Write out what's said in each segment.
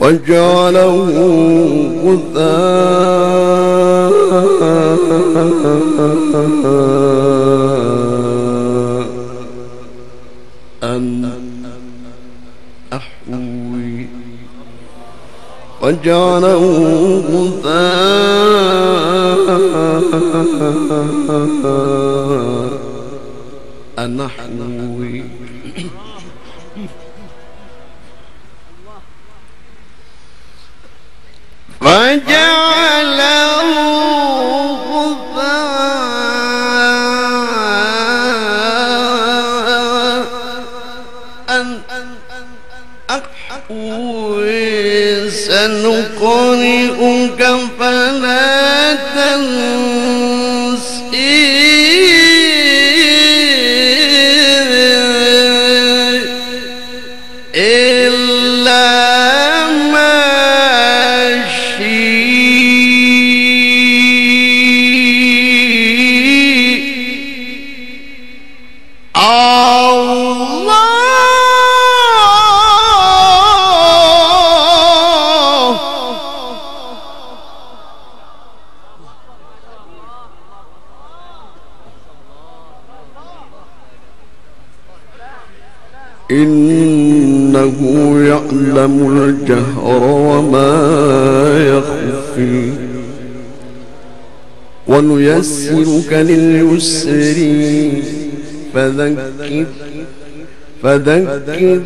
فجعله غثاء. أن أحوي. وجعله غثاء. أنحوي فجعله يعلم الجهر وما يخفي. ونيسرك لليسر فذكر فذكر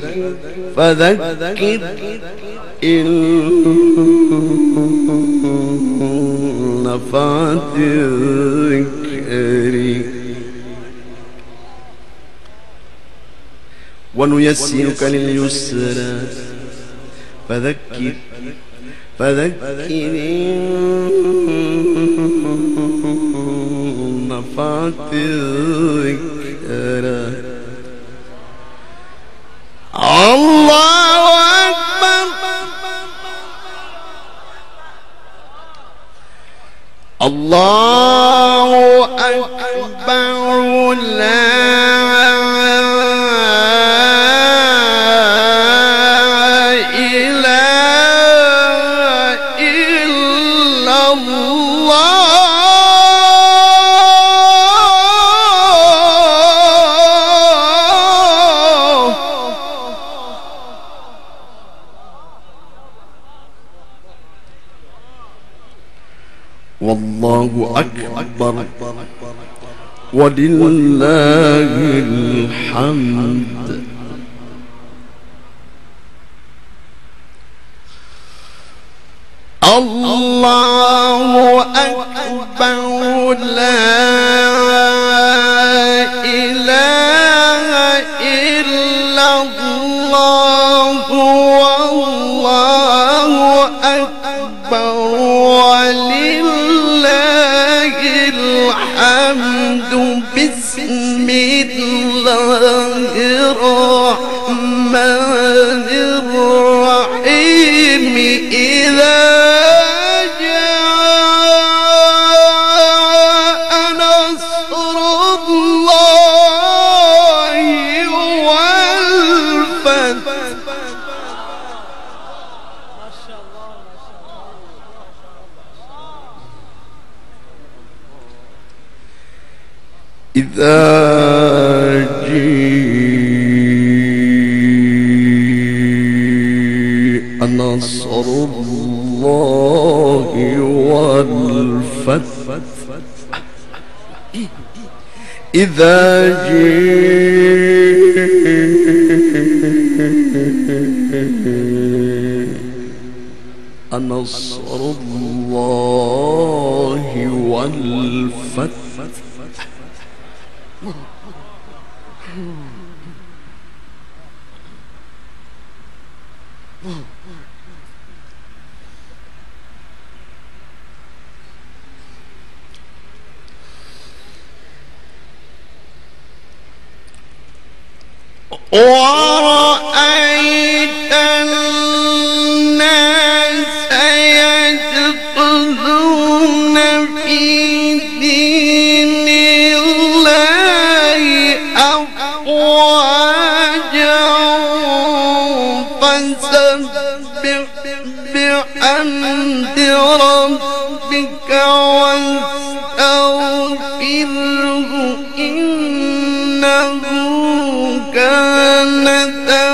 فذكر إن نفعت الذكر. ونيسرك لليسرى. فذكر فذكر إن نفعت الذكرى. والله أكبر. ولله الحمد. الله أكبر. لا إله إلا الله. والله أكبر. بسم الله. إذا جاء نصر الله والفتح. إذا جاء نصر الله والفتح. ورأيت فسبح بحمد ربك واستغفره إنه كان توابا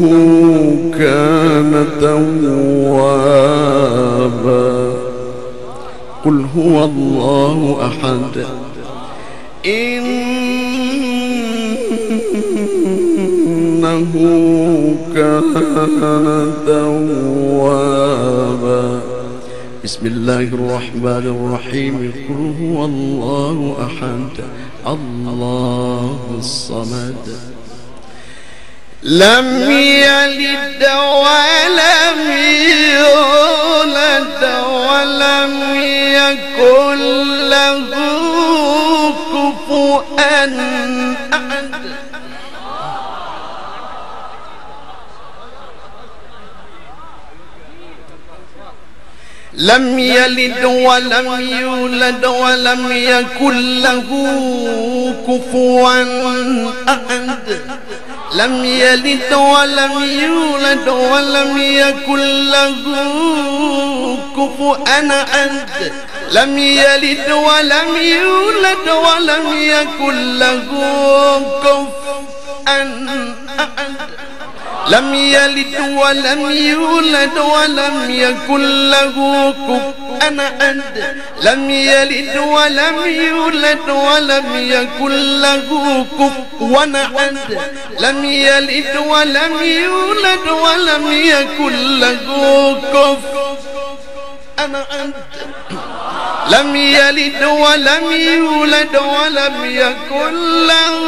إنه كان توابا. قل هو الله أحد. إنه كان توابا. بسم الله الرحمن الرحيم. قل هو الله أحد. الله الصمد. لم يلد ولم يولد ولم يكن له كفوا أحد. لم يلد ولم يولد ولم يكن له كفوا أحد. لم يلد ولم يولد ولم يكن له كفوا أحد. لم يلد ولم يولد ولم يكن له كفوا أحد. لم يلد ولم يولد ولم يكن له كفوا. أحد لم يلد ولم يولد ولم يكن له كفوا. أحد لم يلد ولم يولد ولم يكن له كفوا. أحد لم يلد ولم يولد ولم يكن له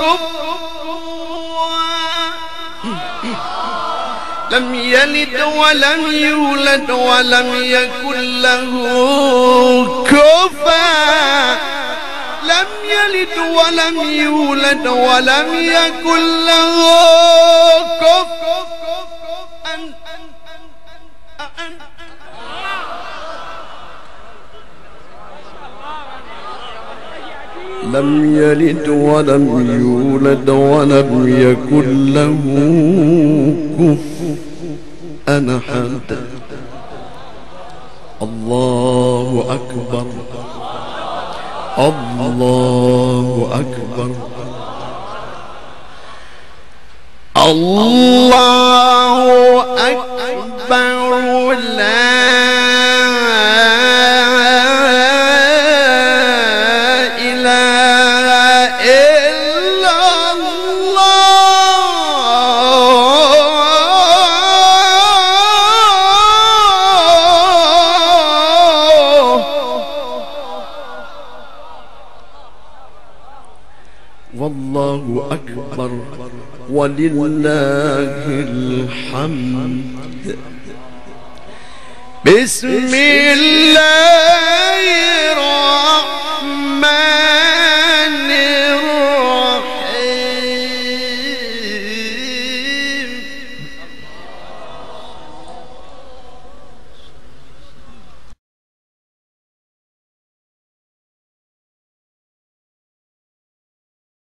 كفوا. لم يلد ولم يولد ولم يكن له كفا لم يلد ولم يولد ولم يكن له كفا لم يلد ولم يولد ولم يكن له كفوا. أحد الله أكبر. الله أكبر. الله أكبر ولله الحمد. بسم الله الرحمن